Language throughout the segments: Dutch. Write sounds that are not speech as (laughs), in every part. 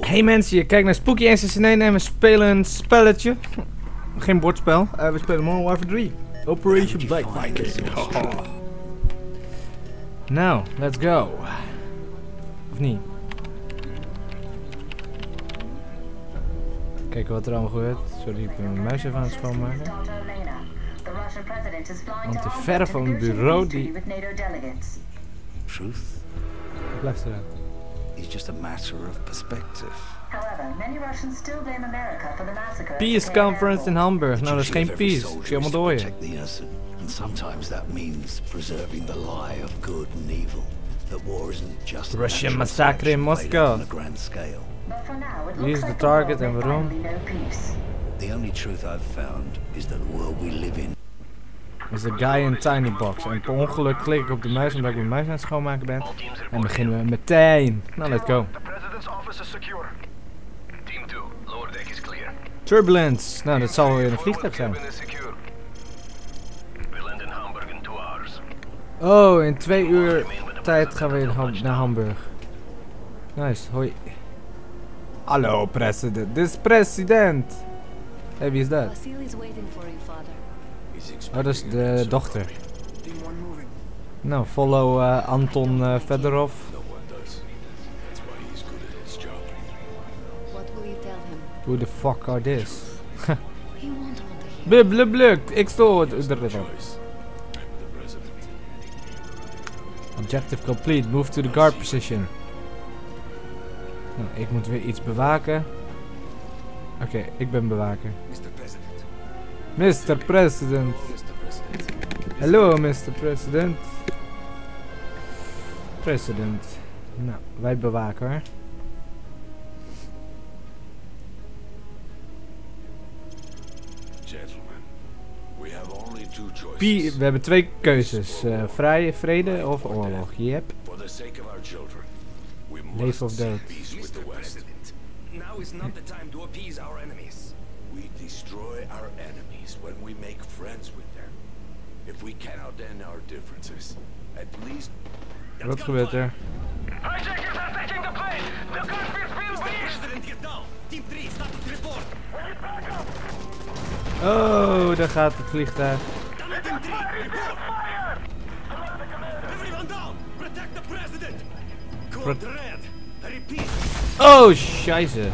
Hey mensen, je kijkt naar Spooky NCC9 en we spelen een spelletje. (laughs) Geen bordspel, eh, we spelen Modern Warfare 3. Operation Black. (laughs) Nou, let's go. Of niet? Kijken wat er allemaal gebeurt. Sorry, ik ben mijn muis even aan het schoonmaken. Want de verf van het bureau die... Truth Blijf eruit. Is just a matter of perspective. Peace Conference in Hamburg. Nou, dat is geen Every peace. soldier Ik zie allemaal is to dooien. protect the innocent, and sometimes that means preserving the lie of good and evil. That war isn't just a Russian natural massacre in selection played out Moscow. on a grand scale. Wie is de target en waarom? The only truth I've found is that the world we live in is de guy in Tiny Box. En per ongeluk klik ik op de muis omdat ik mijn muis aan het schoonmaken ben. En beginnen we meteen. Nou, let's go. The president's office is secure. Team 2, lower deck is clear. Turbulence. Nou, dat zal wel weer een vliegtuig zijn. Oh, in twee uur tijd gaan we in Ham- naar Hamburg. Nice, hoi. Hallo, president. Dit is president. Hey, wie is dat? Oh, dat is de dochter. Nou, follow eh, Anton eh Fedorov. What will you tell him? Who the fuck are this? (laughs) Blub, blub, blub. Ik stoor. Objective complete. Move to the guard position. Nou, ik moet weer iets bewaken. Oké, ik ben bewaker. Mr. President. Mr. President. Mr. President. Hallo, Mr. President. President. Nou, wij bewaken hoor. Gentlemen, we have only two choices. Pi- we hebben twee keuzes. eh, vrij, vrede of oorlog. Yep. Sake of West. Now is not the time to appease our enemies. We destroy our enemies when we make friends with them. If we cannot end our differences, at least Wat gebeurt er? Hijackers are taking the plane! The cockpit will breach! President get down. Team 3, status report. Oh, daar gaat het vliegtuig. Team 3, report. Everyone down. Protect the president. Code red. Repeat. Oh, scheisse.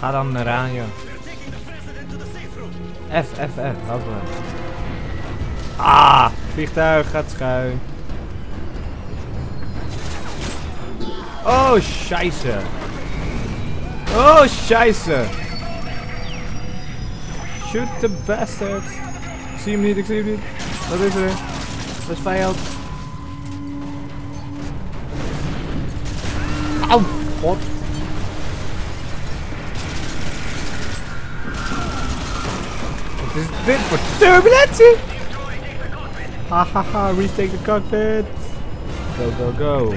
Ga dan eraan, joh. F, F, F. Maar. Ah, vliegtuig gaat schuin. Oh, scheisse. Oh, scheisse. Shoot the bastard. Ik zie hem niet, ik zie hem niet. Wat is er? Dat is vijand. Auw, god. Wat is dit voor turbulentie? Hahaha, retake the cockpit. Go, go, go.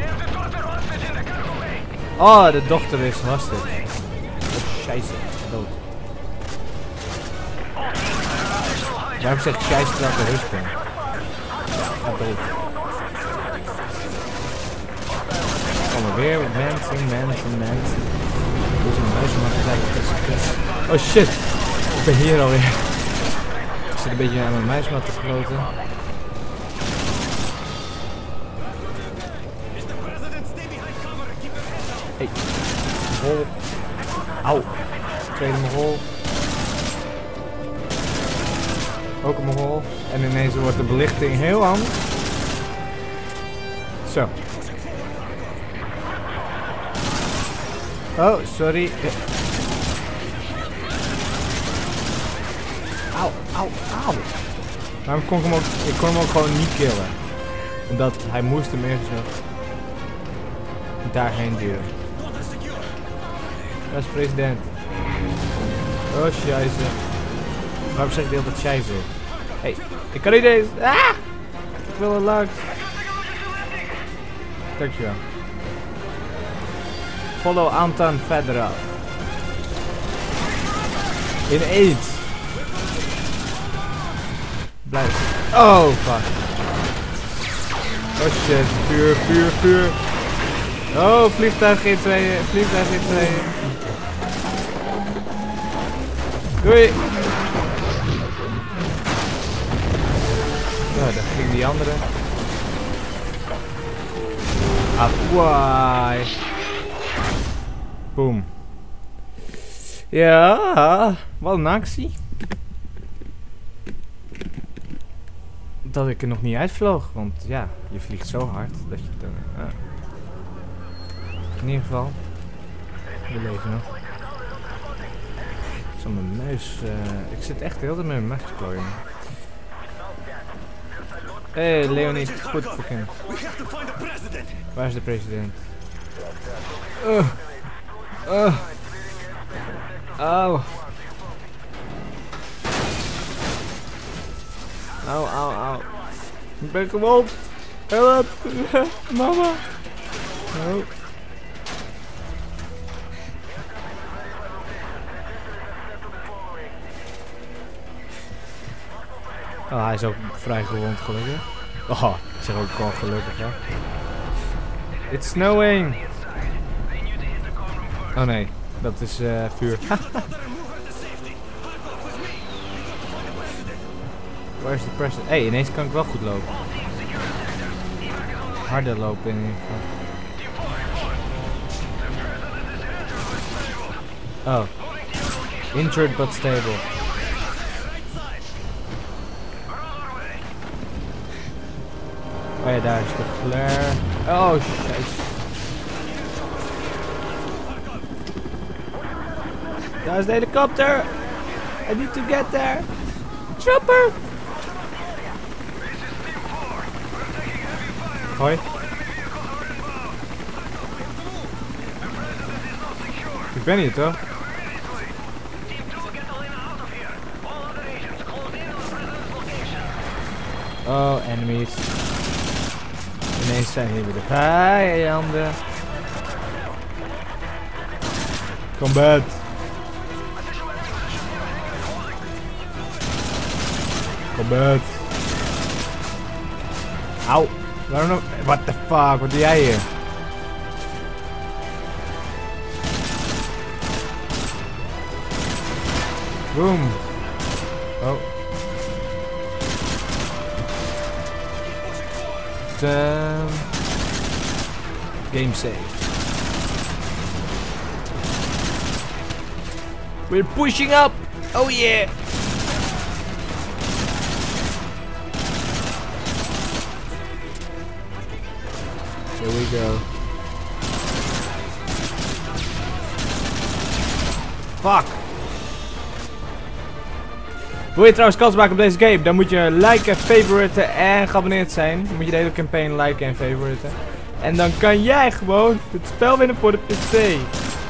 Oh, de dochter is hostage. Oh, scheisse. Dood. Waarom zeg ik scheisse ik de ben? Ga dood. Komen weer mensen, mensen, mensen. Muizen maken eigenlijk Oh shit. Ik ben hier alweer. Zit een beetje aan mijn muismat te down. Hey. Hol. Auw. Tweede mogol. Ook een mogol. En ineens wordt de belichting heel anders. Zo. Oh, sorry. Auw, auw, auw. Waarom kon ik hem ook... Ik kon hem ook gewoon niet killen. Omdat hij moest hem eerst daarheen duwen. Dat is president. Oh, scheisse. Waarom zeg ik de hele tijd scheisse? Hé, hey, ik kan niet deze. Ah! Ik wil het langs. Dankjewel. Follow Anton Federal. Ineens. Blijf. Oh, fuck. Oh shit, vuur, vuur, vuur. Oh, vliegtuig in tweeën, vliegtuig in tweeën. Doei! Nou, daar ging die andere. Apwaai. Boom. Ja, wat een actie. Dat ik er nog niet uitvloog, want ja, je vliegt zo hard dat je het... eh. In ieder geval, we leven nog. Zo mijn muis, eh, ik zit echt heel de met mijn muis te. Hé, hey, Leonie, goed fucking. Waar is de president? Uh. Au. Au, au, au. Ik ben gewond. Help. (laughs) Mama. Oh. Hij is ook vrij gewond gelukkig. Oh, ik zeg ook gewoon gelukkig, hè. It's snowing! Oh nee, dat is eh vuur. (laughs) Waar is de president? Hé, hey, ineens kan ik wel goed lopen. Harder lopen in ieder geval. Oh. Injured but stable. Oh ja, daar is de flare. Oh, shit. Daar is de helikopter. I need to get there. Chopper. Hoi. Ik ben hier toch? Oh, enemies. Ineens zijn hier weer de vijanden. Combat. Combat. Auw. Waarom know. What the fuck? Doe jij hier? Boom. Oh. Damn. Game save. We're pushing up. Oh yeah. Here we go. Fuck. Wil je trouwens kans maken op deze game? Dan moet je liken, favoriten en geabonneerd zijn. Dan moet je de hele campaign liken en favoriten. En dan kan jij gewoon het spel winnen voor de PC.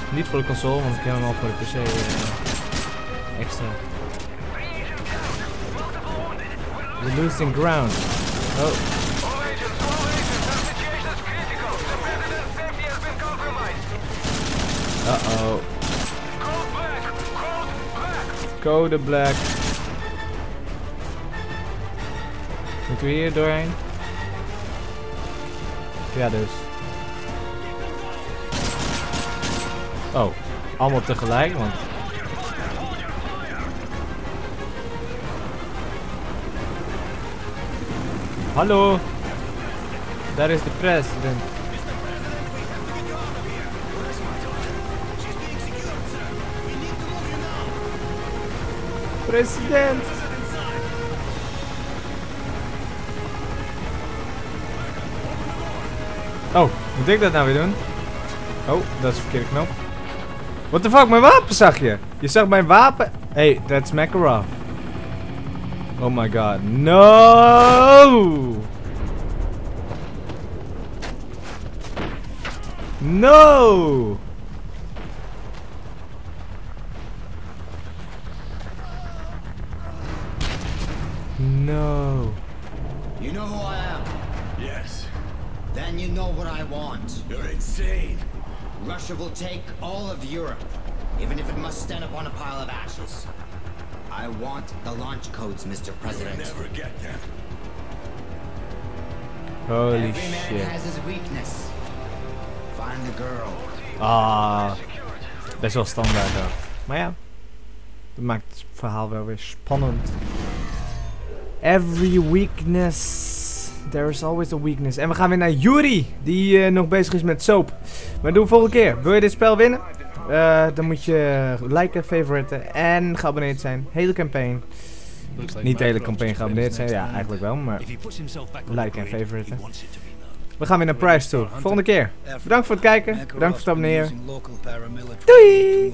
Niet voor de console, want ik heb hem al voor de PC eh, extra. We're losing ground. Oh. Uh-oh. Code black. Moeten we hier doorheen? Ja, dus. Oh, allemaal tegelijk, want... Hallo! Daar is de president. President! Oh, moet ik dat nou weer doen? Oh, dat is de verkeerde knop. What the fuck, mijn wapen zag je? Je zag mijn wapen? Hey, that's Makarov. Oh my god. No! No! No. You know who I am? Yes. Then you know what I want. You're insane. Russia will take all of Europe, even if it must stand upon a pile of ashes. I want the launch codes, Mr. President. You'll Never get them. Holy Every man shit. has his weakness. Find the girl. Ah, best wel standaard ook. Maar ja, dat maakt het verhaal wel weer spannend. Every weakness. There is always a weakness. En we gaan weer naar Yuri, die eh, nog bezig is met soap. Maar doen we volgende keer. Wil je dit spel winnen? Eh, dan moet je liken, favoriten en geabonneerd zijn. Hele campaign. Niet de hele campaign geabonneerd zijn, ja eigenlijk wel, maar like en favoriten. We gaan weer naar Price toe. Volgende keer. Bedankt voor het kijken. Bedankt voor het abonneren. Doei!